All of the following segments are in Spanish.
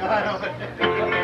Thank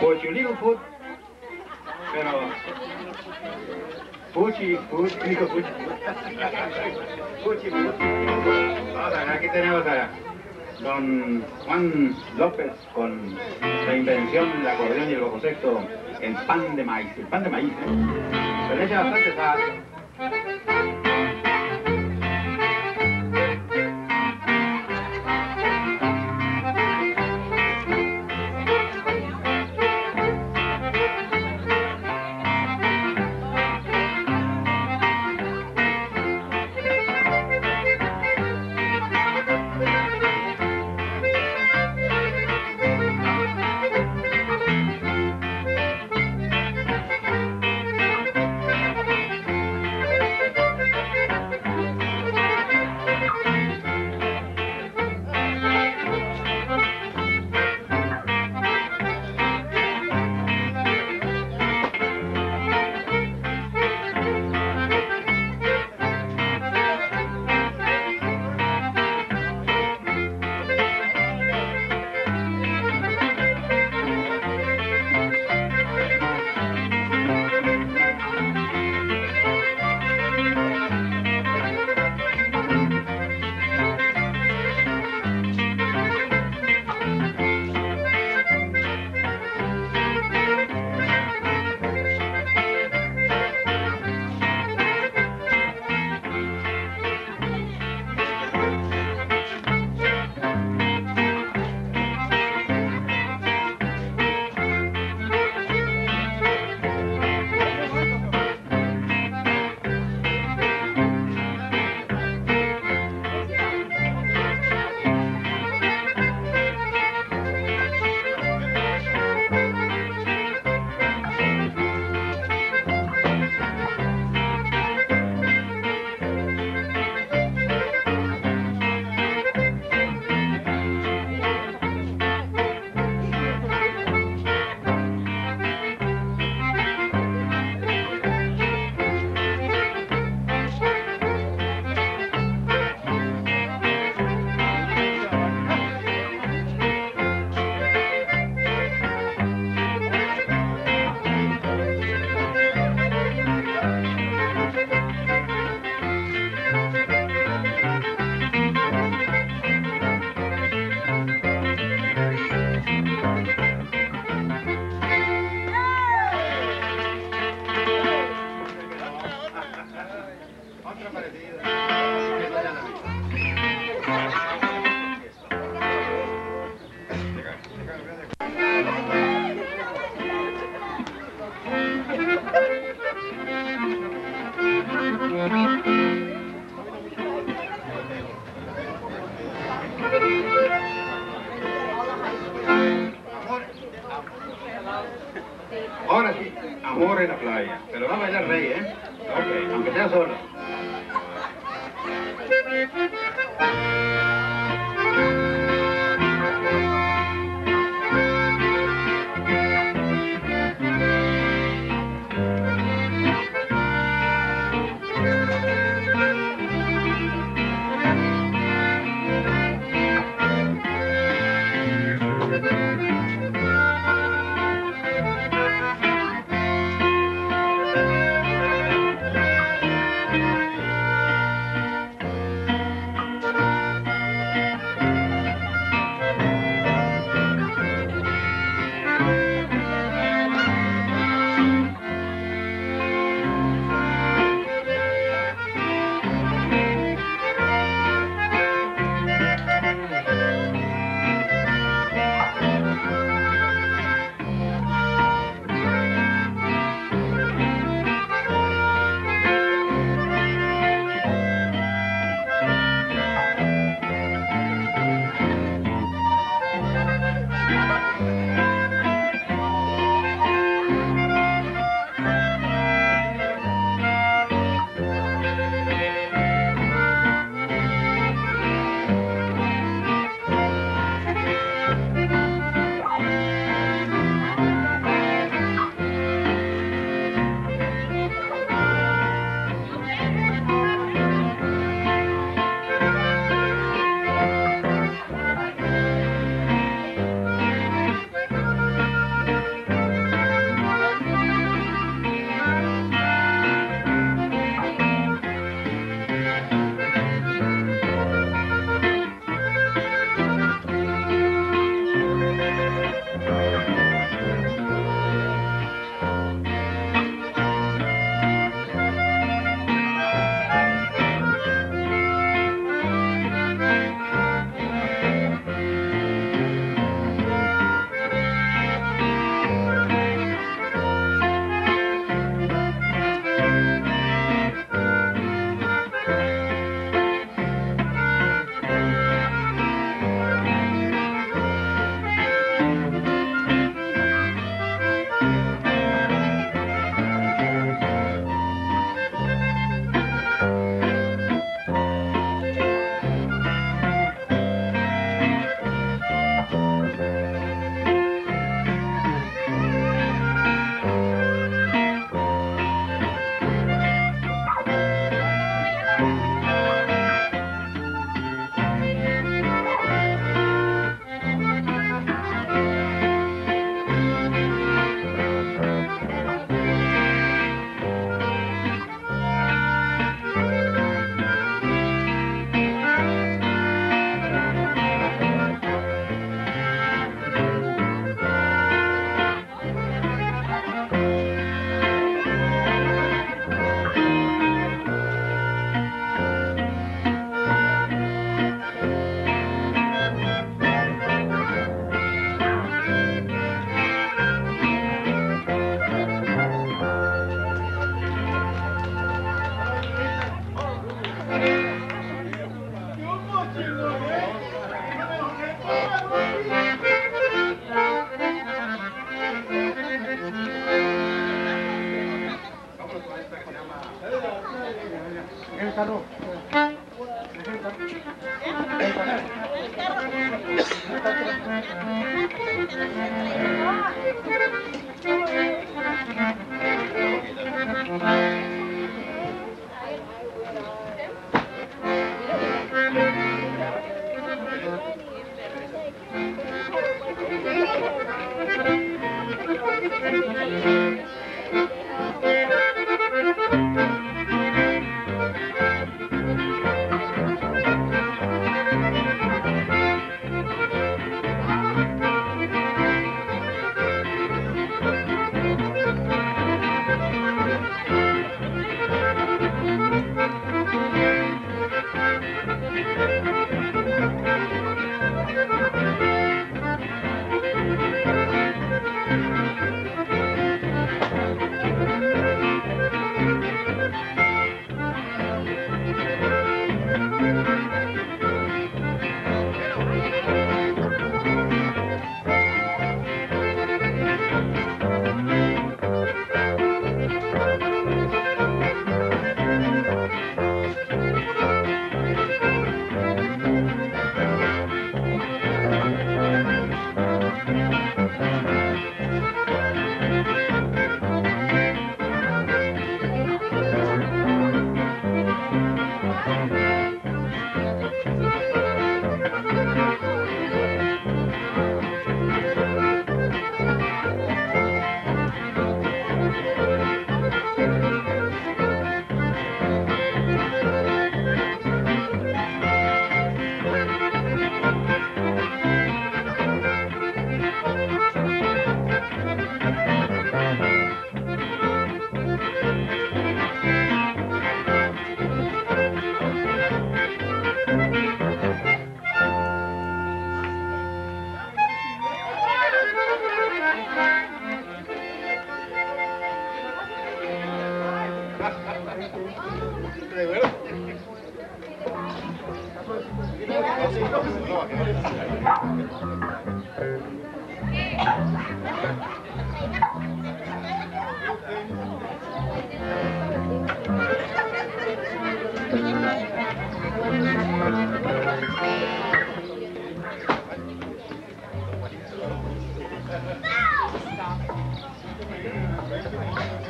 Put your little foot, pero put your foot, put your foot, put your foot. Vamos a ver, aquí tenemos a... don Juan López con la invención del acordeón y el bajo sexto en pan de maíz, el pan de maíz, ¿eh? Se le echa bastante sal.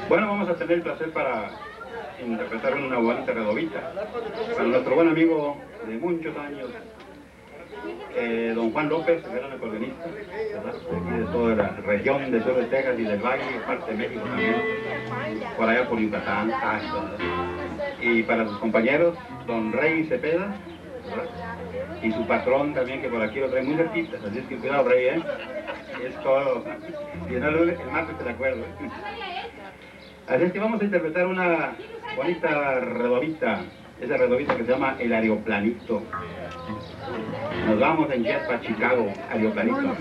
Bueno, vamos a tener el placer para interpretar una bonita redovita para nuestro buen amigo de muchos años, eh, don Juan López, el acordeonista, de de toda la región del sur de Texas y del Valle, parte de México también, por allá por Yucatán, y para sus compañeros, don Rey Cepeda, y su patrón también, que por aquí lo trae muy cerquita, así es que cuidado Rey, ¿eh? es todo, no, el martes te acuerdo. Así es que vamos a interpretar una bonita redovita, esa redovita que se llama El Aeroplanito. Nos vamos en jet para Chicago, Aeroplanito.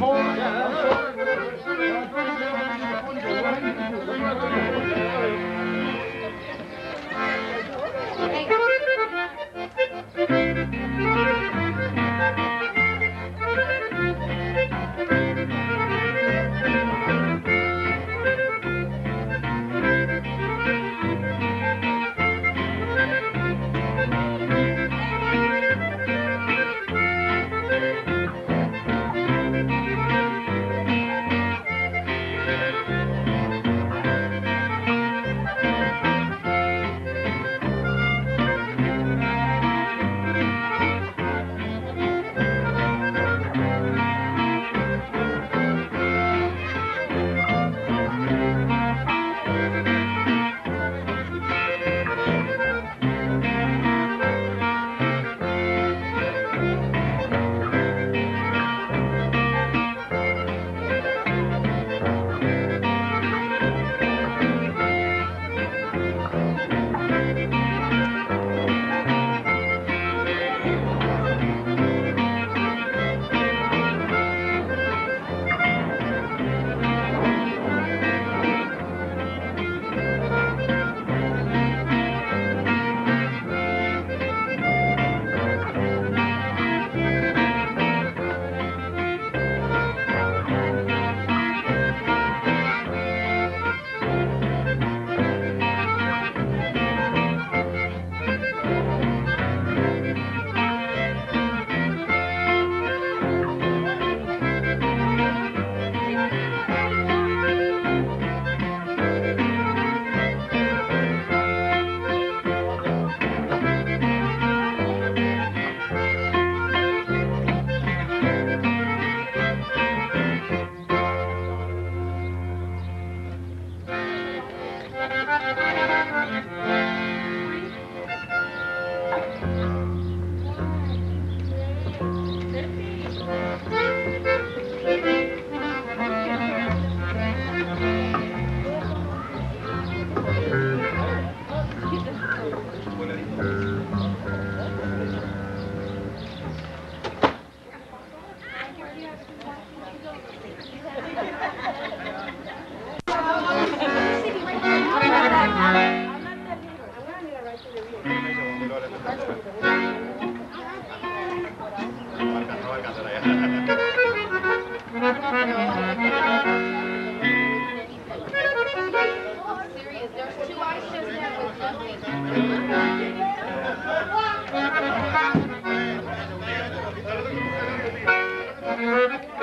Irving.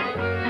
Música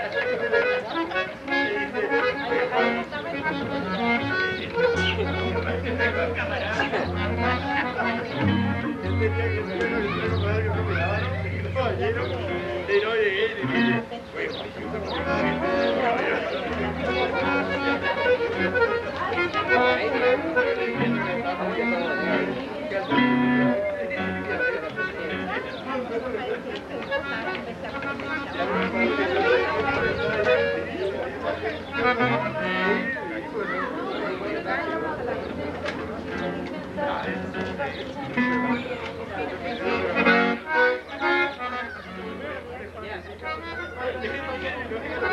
Yes.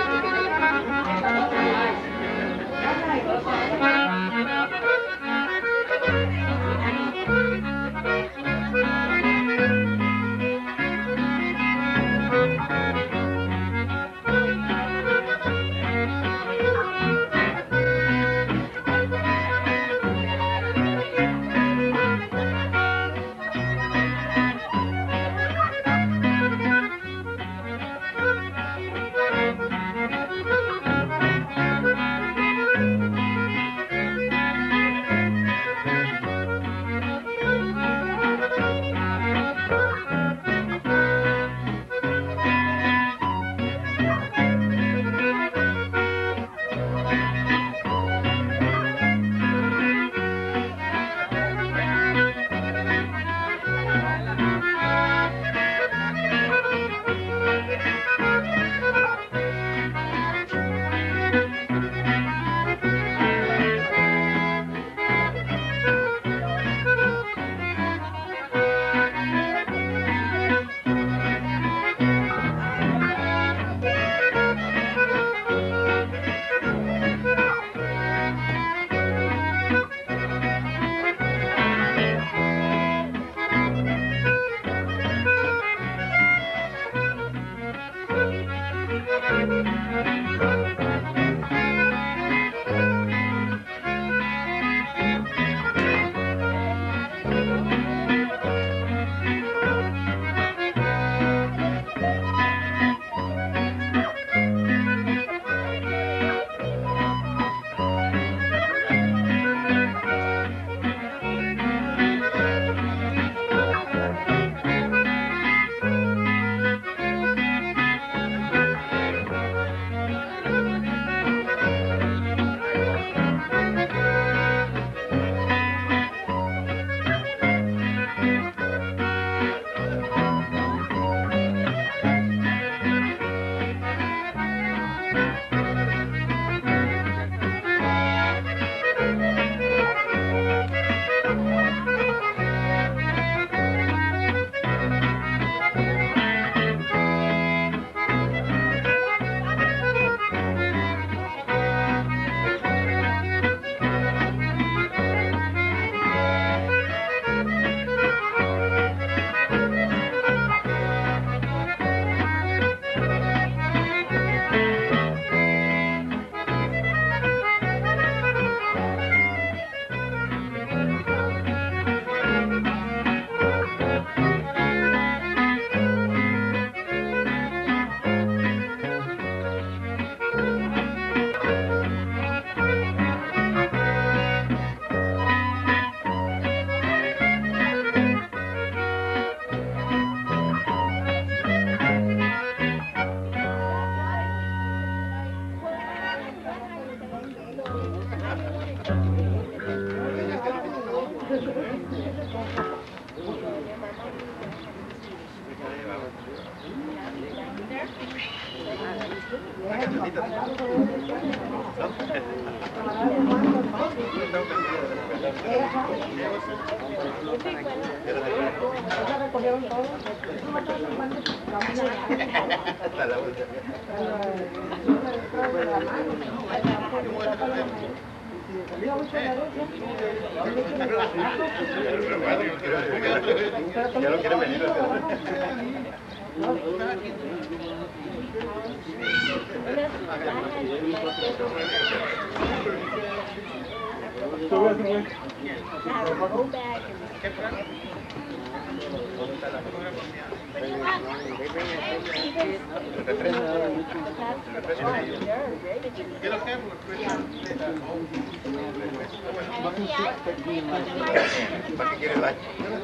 ¿Para qué quieres la-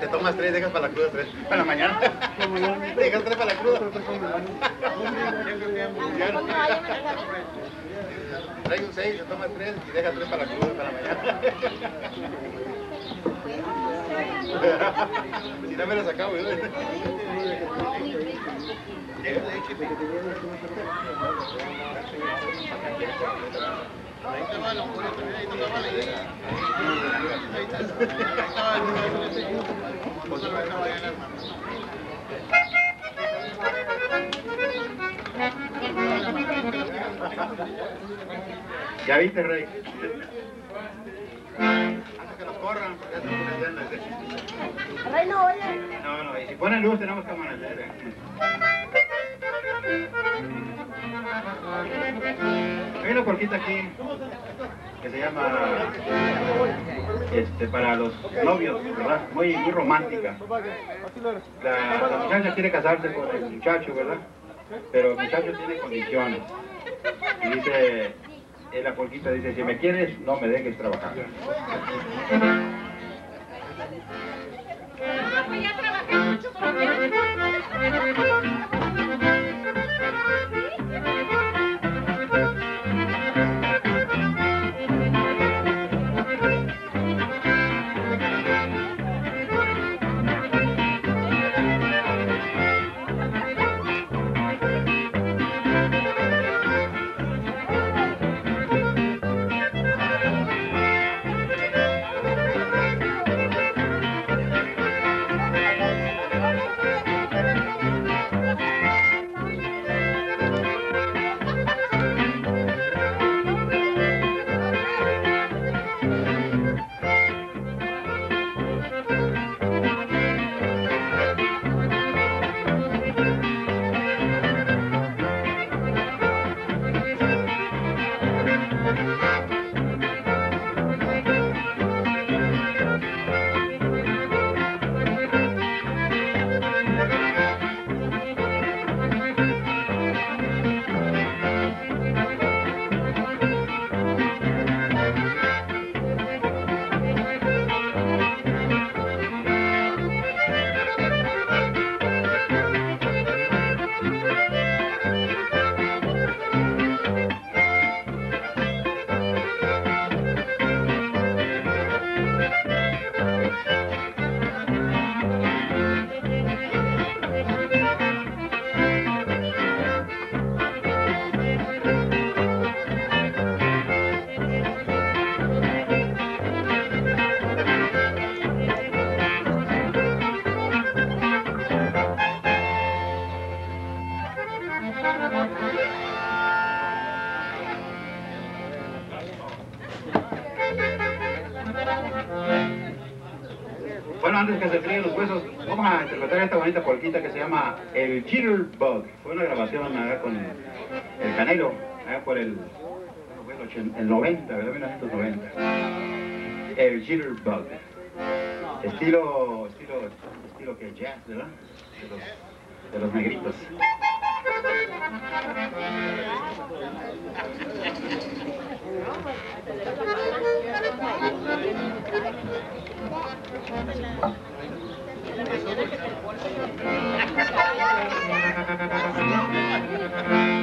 Te tomas tres, dejas para la cruda tres. Para la mañana. Dejas tres para la cruda. Trae un seis, te tomas tres y dejas tres para la cruda para la mañana. No me las acabo yo. ¿Ya viste, Rey? Que nos corran, porque eso no se entiende. Ay, no, oye. No, no, y si ponen luz tenemos que amanecer. ¿eh? Hay una porquita aquí que se llama este, para los novios, ¿verdad? Muy, muy romántica. La, la muchacha quiere casarse con el muchacho, ¿verdad? Pero el muchacho tiene condiciones. Y dice, eh, la porquita dice, si me quieres, no me dejes trabajar. Mucho Bueno, que se fríen los huesos, vamos a interpretar esta bonita polquita que se llama El Jitterbug. Fue una grabación acá con el Canelo, acá por el, el 90, ¿verdad? 1990. El Jitterbug. Estilo, estilo, estilo que jazz, ¿verdad? De los, de los negritos. Thank you.